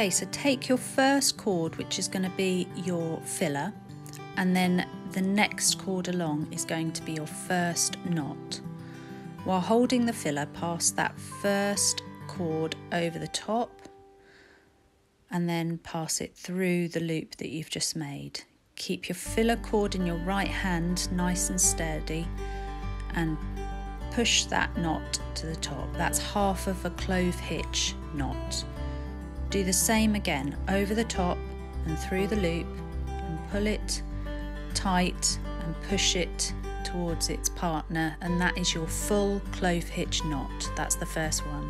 Okay, so take your first cord, which is going to be your filler, and then the next cord along is going to be your first knot. While holding the filler, pass that first cord over the top and then pass it through the loop that you've just made. Keep your filler cord in your right hand nice and steady and push that knot to the top. That's half of a clove hitch knot. Do the same again over the top and through the loop and pull it tight and push it towards its partner and that is your full clove hitch knot. That's the first one.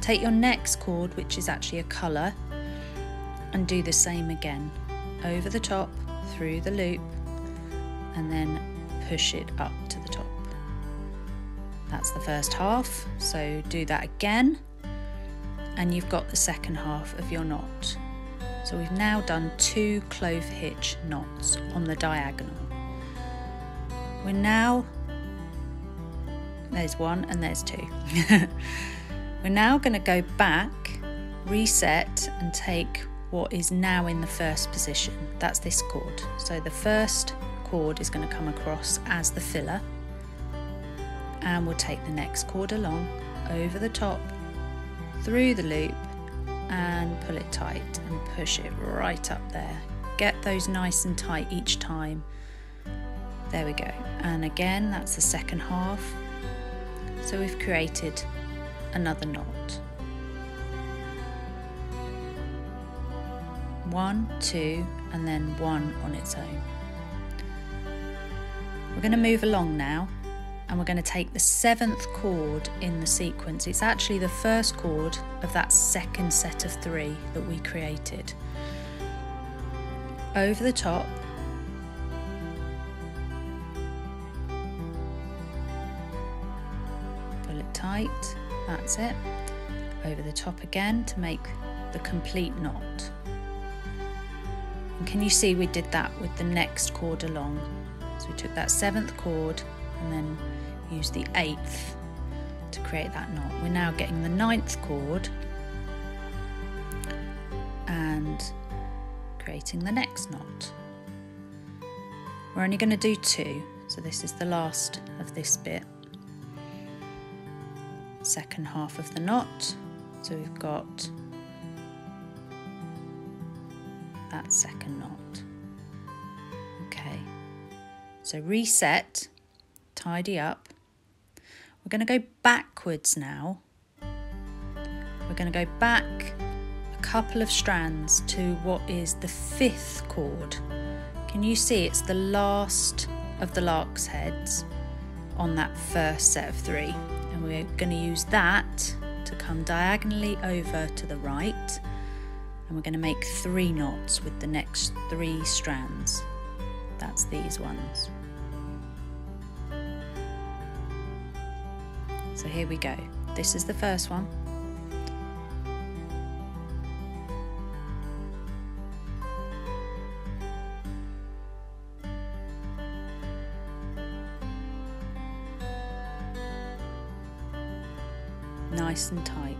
Take your next cord which is actually a colour and do the same again over the top through the loop and then push it up to the top. That's the first half so do that again and you've got the second half of your knot. So we've now done two clove hitch knots on the diagonal. We're now, there's one and there's two. We're now going to go back, reset and take what is now in the first position. That's this cord. So the first cord is going to come across as the filler and we'll take the next cord along over the top, through the loop and pull it tight and push it right up there. Get those nice and tight each time. There we go. And again, that's the second half. So we've created another knot. One, two, and then one on its own. We're going to move along now and we're going to take the seventh cord in the sequence. It's actually the first cord of that second set of three that we created. Over the top, pull it tight, that's it. Over the top again to make the complete knot. And can you see we did that with the next cord along? So we took that seventh cord and then use the eighth to create that knot. We're now getting the ninth cord and creating the next knot. We're only going to do two, so this is the last of this bit. Second half of the knot, so we've got that second knot. Okay, so reset, tidy up, we're going to go backwards now. We're going to go back a couple of strands to what is the fifth cord. Can you see it's the last of the lark's heads on that first set of three? And we're going to use that to come diagonally over to the right and we're going to make three knots with the next three strands. That's these ones. So here we go. This is the first one. Nice and tight.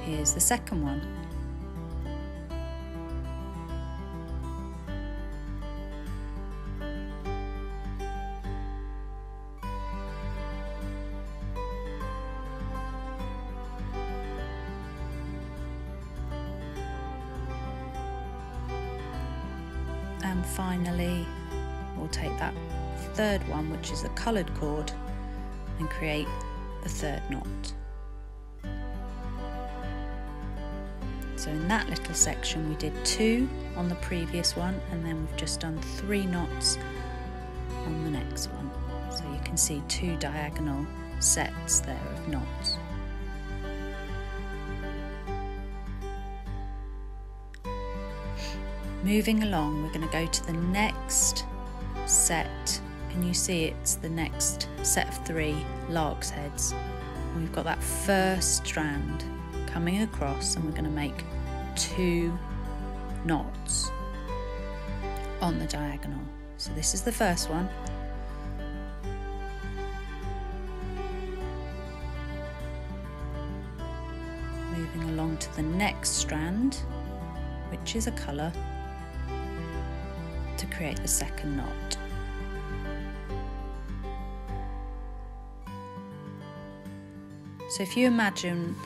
Here's the second one. Is a coloured cord and create the third knot. So in that little section we did two on the previous one and then we've just done three knots on the next one. So you can see two diagonal sets there of knots. Moving along, we're going to go to the next set. Can you see it's the next set of three lark's heads? And we've got that first strand coming across and we're going to make two knots on the diagonal. So this is the first one. moving along to the next strand, which is a colour, to create the second knot. So if you imagine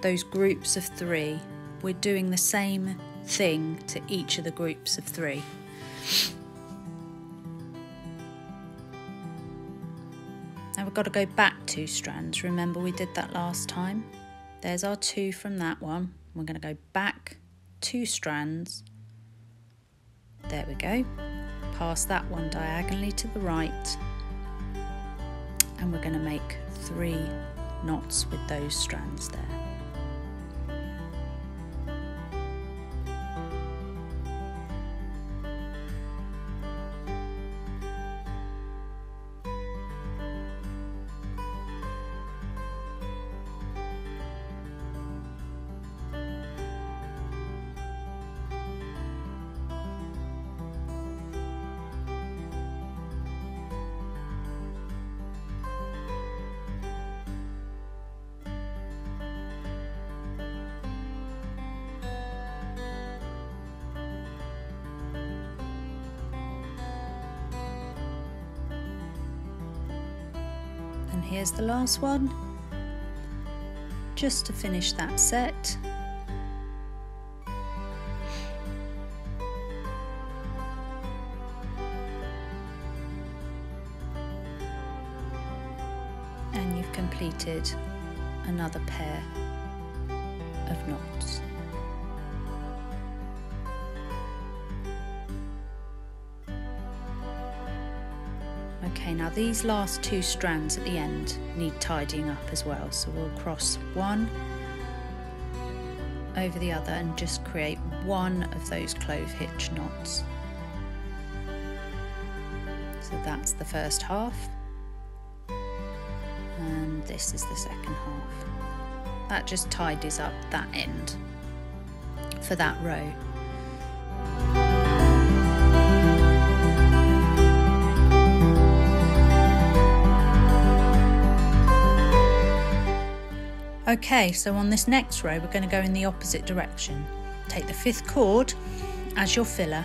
those groups of three, we're doing the same thing to each of the groups of three. Now we've got to go back two strands. Remember we did that last time? There's our two from that one. We're going to go back two strands. There we go. Pass that one diagonally to the right. And we're going to make three knots with those strands there. Here's the last one. Just to finish that set. And you've completed another pair these last two strands at the end need tidying up as well. So we'll cross one over the other and just create one of those clove hitch knots. So that's the first half. And this is the second half. That just tidies up that end for that row. Okay, so on this next row, we're going to go in the opposite direction. Take the fifth cord as your filler,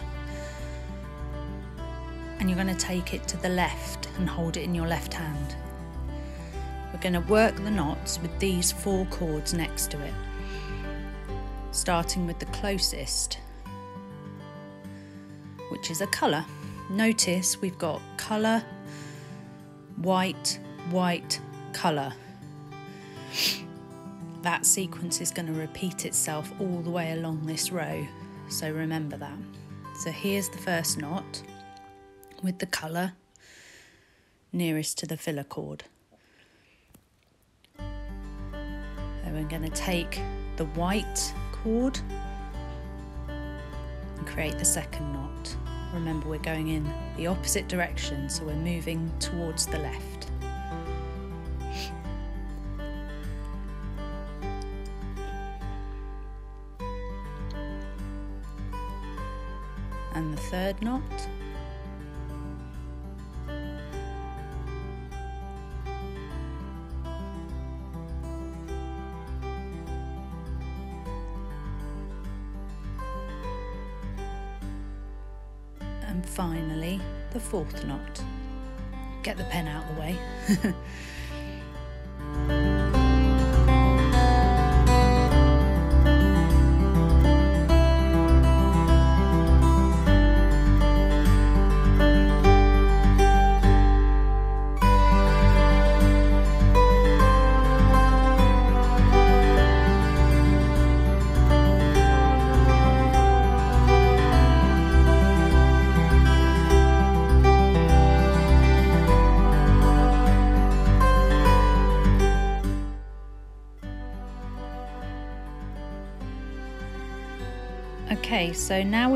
and you're going to take it to the left and hold it in your left hand. We're going to work the knots with these four cords next to it, starting with the closest, which is a colour. Notice we've got colour, white, white, colour that sequence is going to repeat itself all the way along this row, so remember that. So here's the first knot with the colour nearest to the filler cord. Then we're going to take the white cord and create the second knot. Remember we're going in the opposite direction, so we're moving towards the left. Third knot. And finally, the fourth knot. Get the pen out of the way.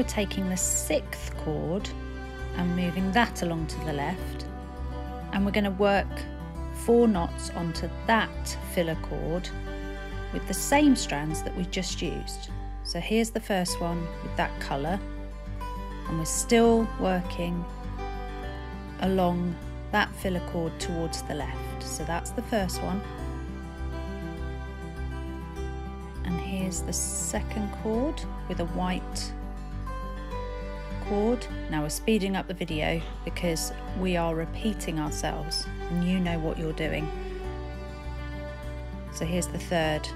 taking the sixth cord and moving that along to the left. And we're going to work four knots onto that filler cord with the same strands that we just used. So here's the first one with that colour. And we're still working along that filler cord towards the left. So that's the first one. And here's the second cord with a white cord. Now we're speeding up the video because we are repeating ourselves and you know what you're doing. So here's the third.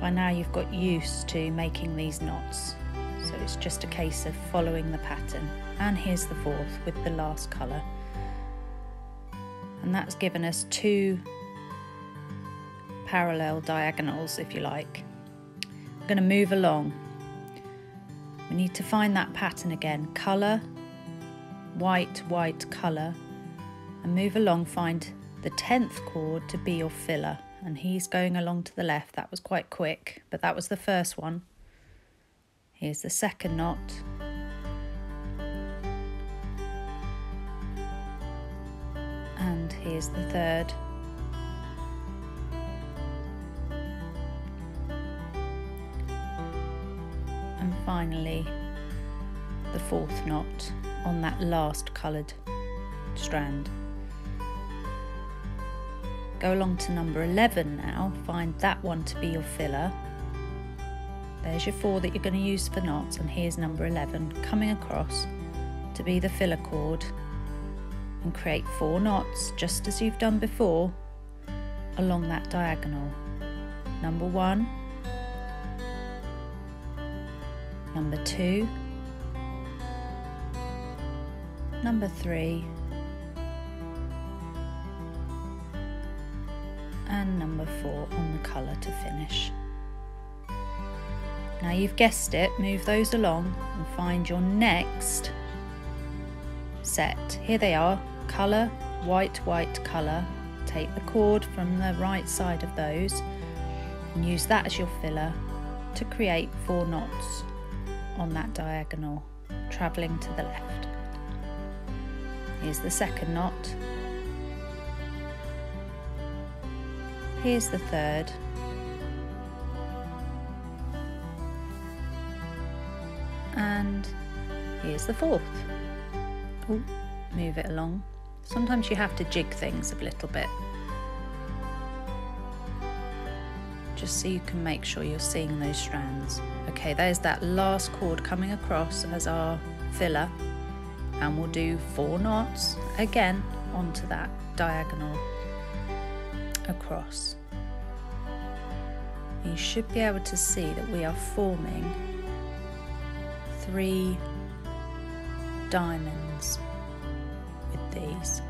By now you've got used to making these knots. So it's just a case of following the pattern. And here's the fourth with the last colour. And that's given us two parallel diagonals, if you like. I'm going to move along we need to find that pattern again. Colour, white, white, colour. And move along, find the 10th cord to be your filler. And he's going along to the left. That was quite quick, but that was the first one. Here's the second knot. And here's the third. Finally the fourth knot on that last coloured strand. Go along to number 11 now, find that one to be your filler. There's your four that you're going to use for knots and here's number 11 coming across to be the filler cord and create four knots just as you've done before along that diagonal. Number one, number two, number three, and number four on the colour to finish. Now you've guessed it, move those along and find your next set. Here they are, colour, white, white colour. Take the cord from the right side of those and use that as your filler to create four knots on that diagonal, travelling to the left. Here's the second knot. Here's the third. And here's the fourth. Ooh, move it along. Sometimes you have to jig things a little bit. Just so you can make sure you're seeing those strands. Okay, there's that last cord coming across as our filler and we'll do four knots again onto that diagonal across. You should be able to see that we are forming three diamonds with these.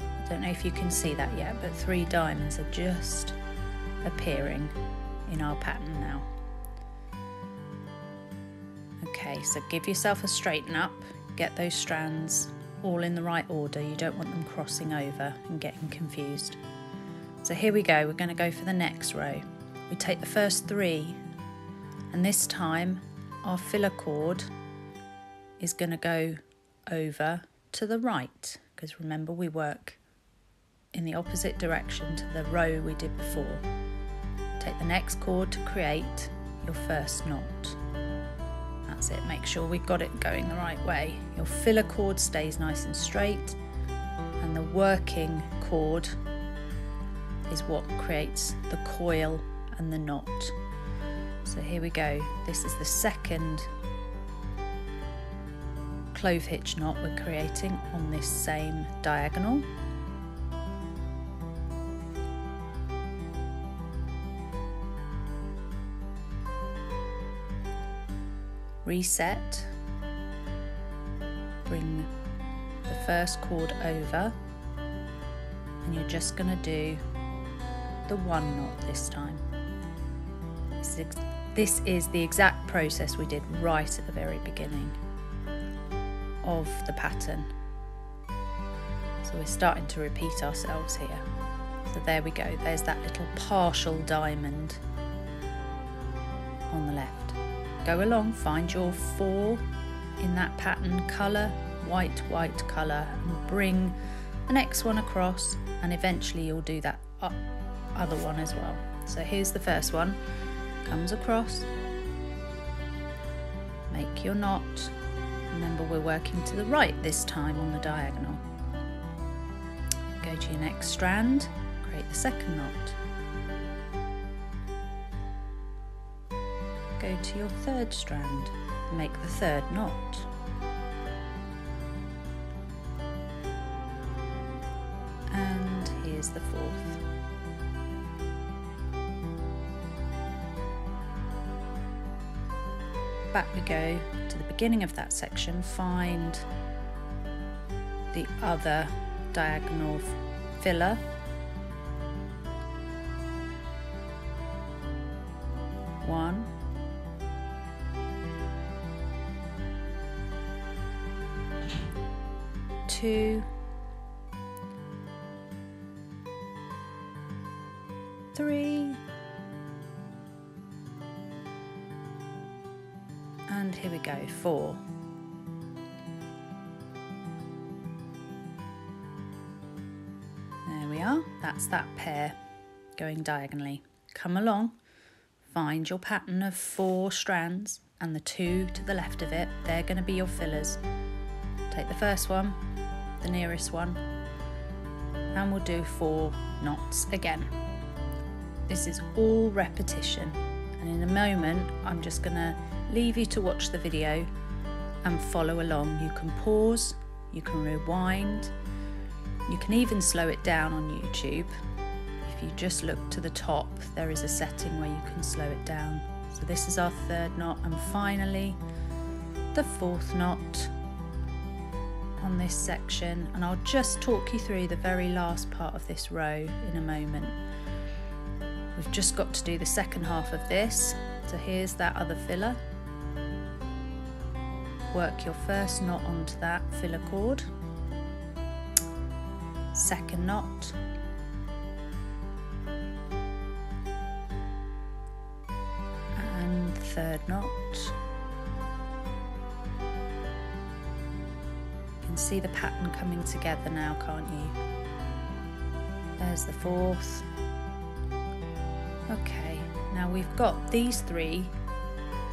I don't know if you can see that yet, but three diamonds are just appearing in our pattern now. Okay, so give yourself a straighten up, get those strands all in the right order. You don't want them crossing over and getting confused. So here we go, we're going to go for the next row. We take the first three and this time our filler cord is going to go over to the right because remember we work in the opposite direction to the row we did before. Take the next cord to create your first knot. That's it, make sure we've got it going the right way. Your filler cord stays nice and straight and the working cord is what creates the coil and the knot. So here we go, this is the second clove hitch knot we're creating on this same diagonal. Reset, bring the first cord over, and you're just going to do the one knot this time. This is, this is the exact process we did right at the very beginning of the pattern. So we're starting to repeat ourselves here. So there we go, there's that little partial diamond on the left. Go along, find your four in that pattern, colour, white, white colour, and bring the next one across, and eventually you'll do that other one as well. So here's the first one, comes across, make your knot. Remember, we're working to the right this time on the diagonal. Go to your next strand, create the second knot. To your third strand and make the third knot. And here's the fourth. Back we go to the beginning of that section, find the other diagonal filler two three. And here we go four. There we are. That's that pair going diagonally. Come along. Find your pattern of four strands and the two to the left of it, they're going to be your fillers. Take the first one, the nearest one, and we'll do four knots again. This is all repetition, and in a moment, I'm just going to leave you to watch the video and follow along. You can pause, you can rewind, you can even slow it down on YouTube if you just look to the top, there is a setting where you can slow it down. So this is our third knot and finally the fourth knot on this section and I'll just talk you through the very last part of this row in a moment. We've just got to do the second half of this. So here's that other filler. Work your first knot onto that filler cord. Second knot, and third knot. See the pattern coming together now, can't you? There's the fourth. Okay, now we've got these three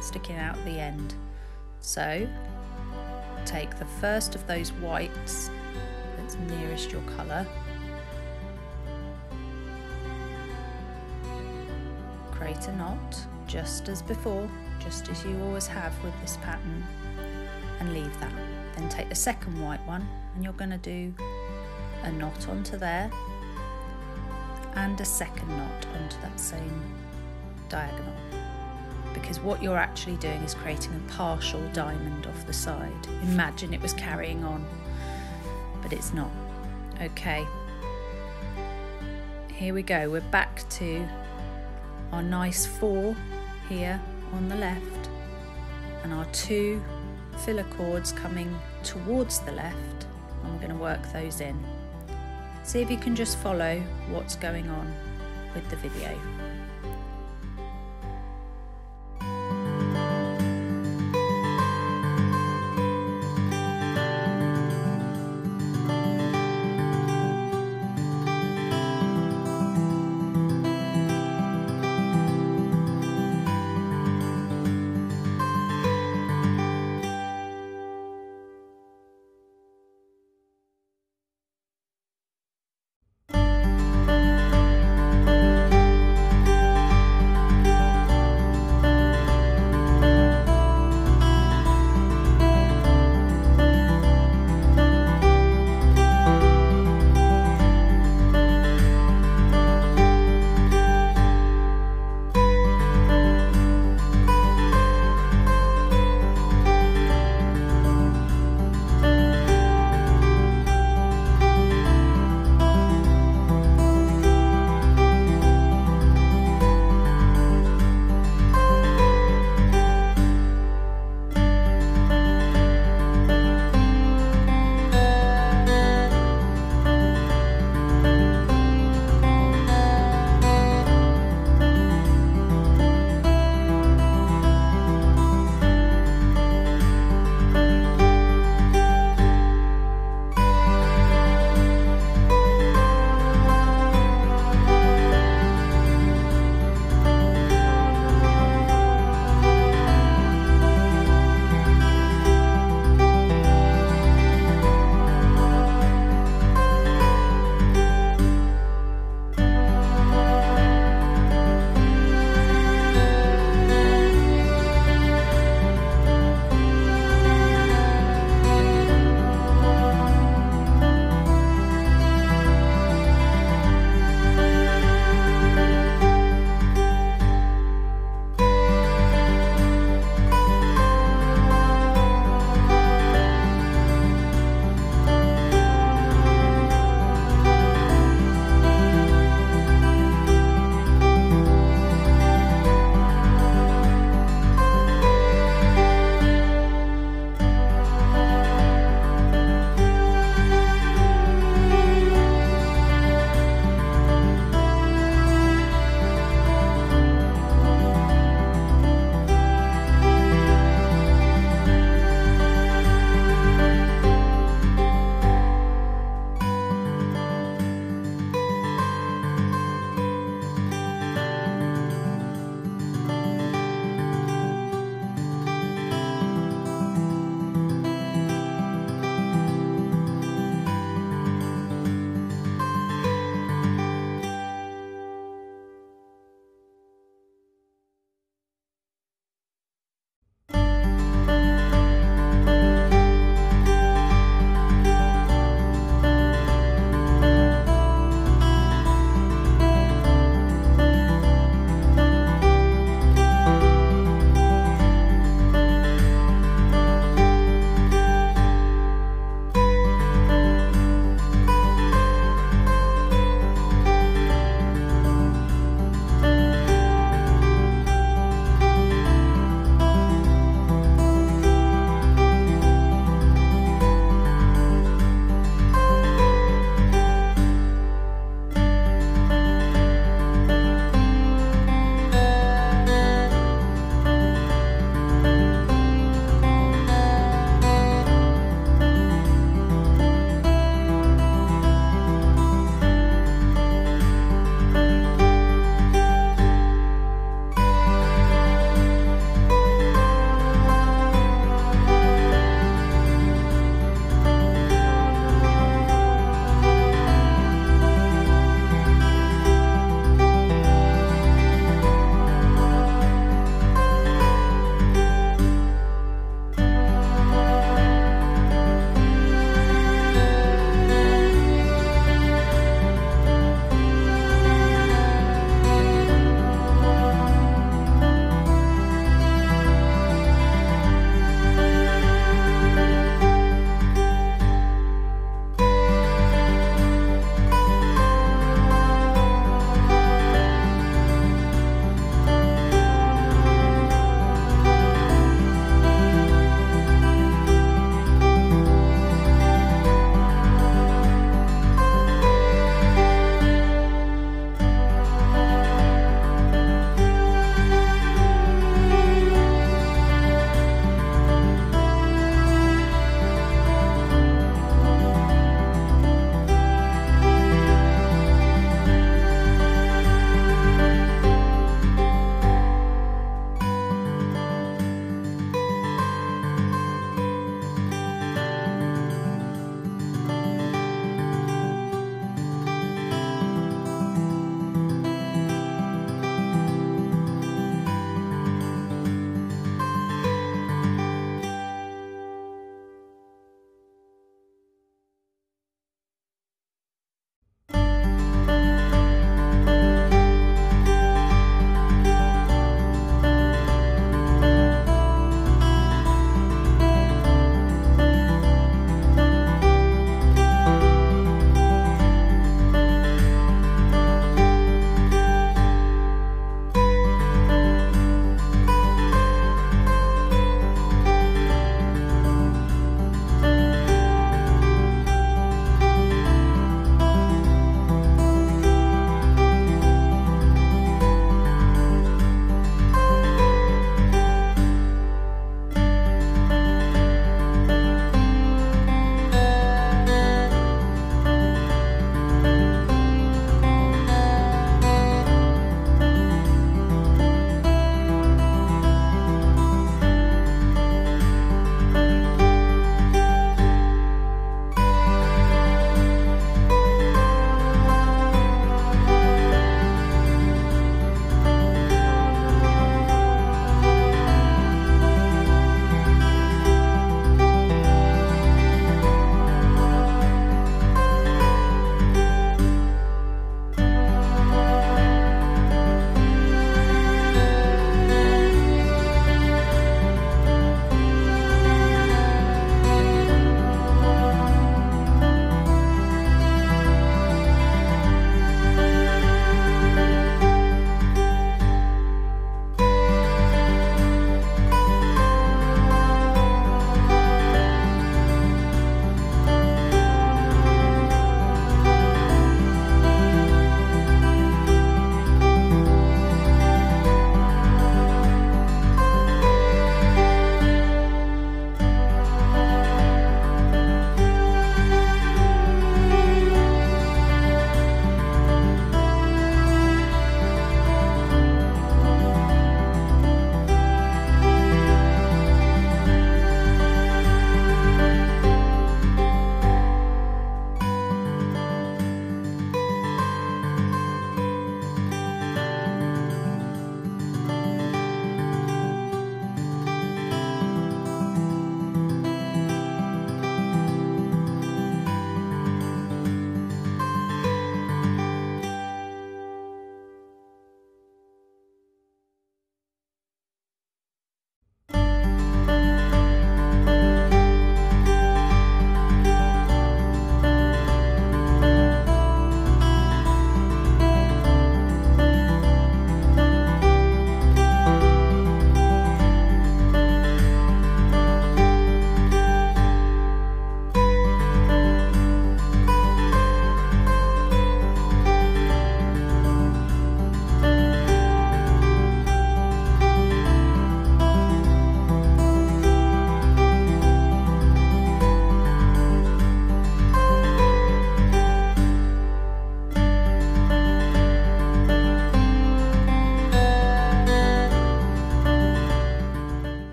sticking out the end. So take the first of those whites that's nearest your colour create a knot just as before, just as you always have with this pattern, and leave that. Then take the second white one and you're going to do a knot onto there and a second knot onto that same diagonal because what you're actually doing is creating a partial diamond off the side. Imagine it was carrying on, but it's not. Okay, here we go. We're back to our nice four here on the left and our two filler cords coming towards the left and we're going to work those in. See if you can just follow what's going on with the video.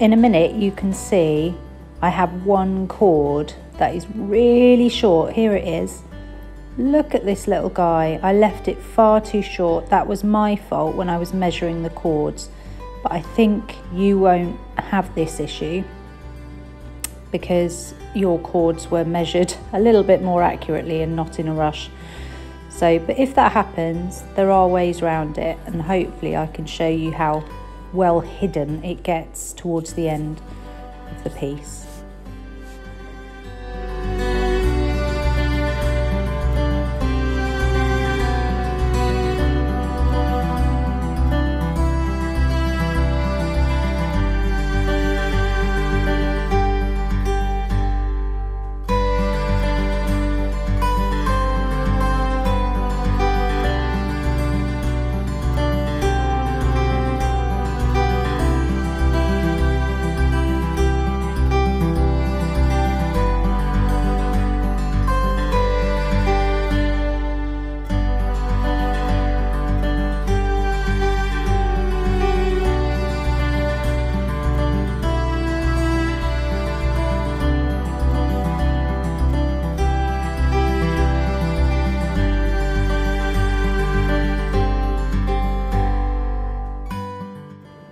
In a minute you can see I have one cord that is really short. Here it is. Look at this little guy. I left it far too short. That was my fault when I was measuring the cords. But I think you won't have this issue because your cords were measured a little bit more accurately and not in a rush. So, but if that happens, there are ways around it and hopefully I can show you how well hidden it gets towards the end of the piece.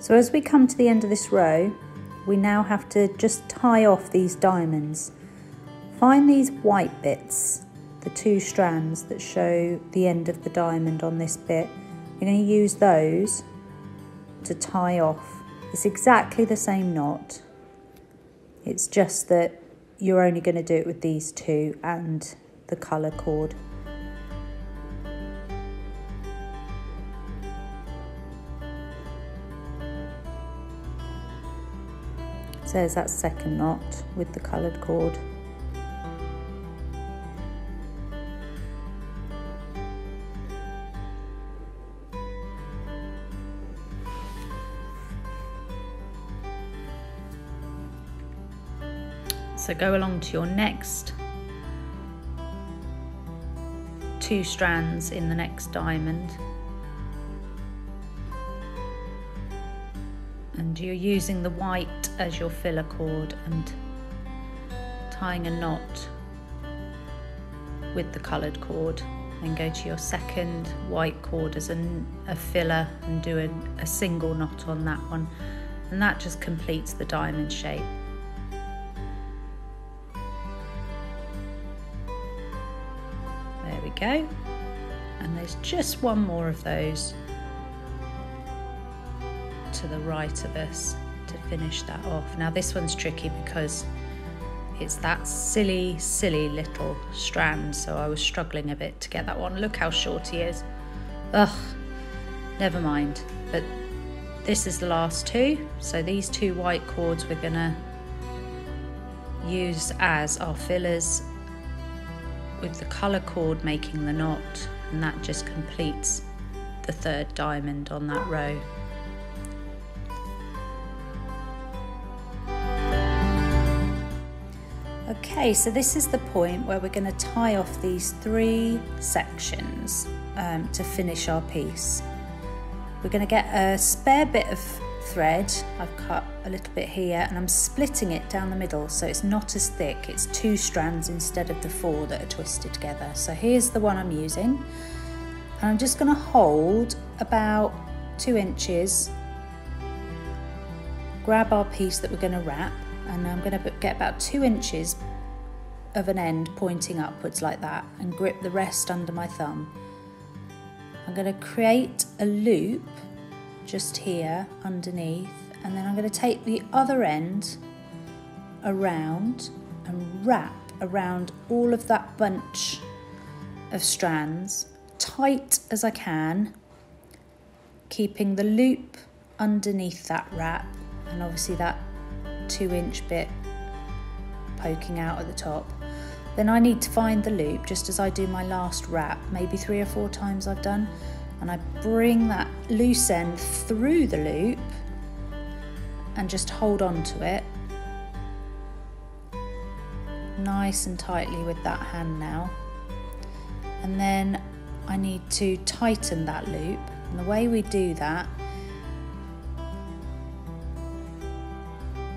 So as we come to the end of this row, we now have to just tie off these diamonds. Find these white bits, the two strands that show the end of the diamond on this bit. You're going to use those to tie off. It's exactly the same knot. It's just that you're only going to do it with these two and the colour cord. There's that second knot with the coloured cord. So go along to your next two strands in the next diamond and you're using the white as your filler cord and tying a knot with the coloured cord. Then go to your second white cord as a, a filler and do a, a single knot on that one. And that just completes the diamond shape. There we go. And there's just one more of those to the right of us to finish that off. Now this one's tricky because it's that silly, silly little strand, so I was struggling a bit to get that one. Look how short he is. Ugh, never mind. But this is the last two, so these two white cords we're gonna use as our fillers with the colour cord making the knot and that just completes the third diamond on that row. Okay, so this is the point where we're going to tie off these three sections um, to finish our piece. We're going to get a spare bit of thread. I've cut a little bit here and I'm splitting it down the middle so it's not as thick. It's two strands instead of the four that are twisted together. So here's the one I'm using. And I'm just going to hold about two inches, grab our piece that we're going to wrap and I'm going to get about two inches of an end pointing upwards like that and grip the rest under my thumb. I'm going to create a loop just here underneath and then I'm going to take the other end around and wrap around all of that bunch of strands tight as I can keeping the loop underneath that wrap and obviously that two inch bit poking out at the top then I need to find the loop just as I do my last wrap, maybe three or four times I've done, and I bring that loose end through the loop and just hold on to it nice and tightly with that hand now. And then I need to tighten that loop. And the way we do that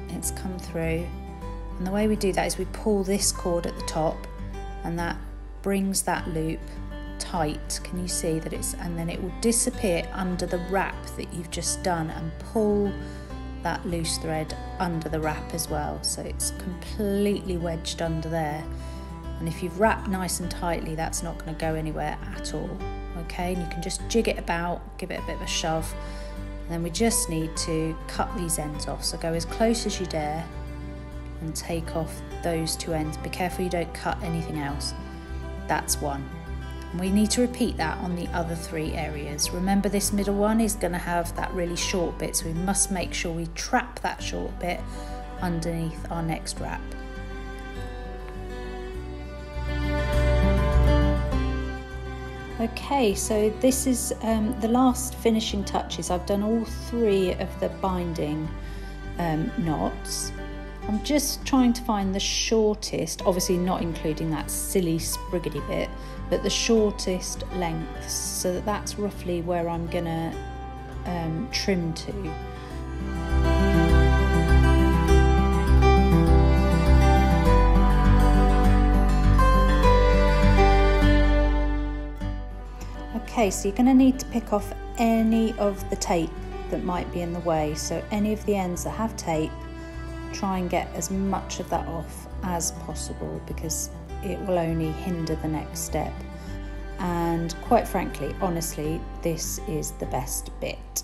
it's come through. And the way we do that is we pull this cord at the top and that brings that loop tight. Can you see that it's, and then it will disappear under the wrap that you've just done and pull that loose thread under the wrap as well. So it's completely wedged under there. And if you've wrapped nice and tightly, that's not going to go anywhere at all. Okay, and you can just jig it about, give it a bit of a shove. And then we just need to cut these ends off. So go as close as you dare and take off those two ends. Be careful you don't cut anything else. That's one. And we need to repeat that on the other three areas. Remember this middle one is going to have that really short bit, so we must make sure we trap that short bit underneath our next wrap. Okay, so this is um, the last finishing touches. I've done all three of the binding um, knots. I'm just trying to find the shortest, obviously not including that silly spriggedy bit, but the shortest length so that that's roughly where I'm gonna um, trim to. Okay, so you're going to need to pick off any of the tape that might be in the way. So any of the ends that have tape, try and get as much of that off as possible because it will only hinder the next step. And quite frankly, honestly, this is the best bit.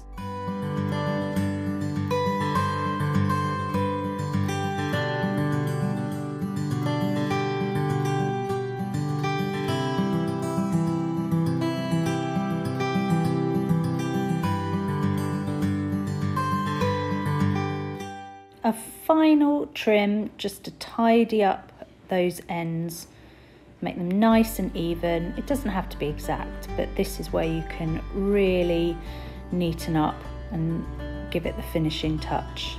Trim just to tidy up those ends, make them nice and even. It doesn't have to be exact, but this is where you can really neaten up and give it the finishing touch.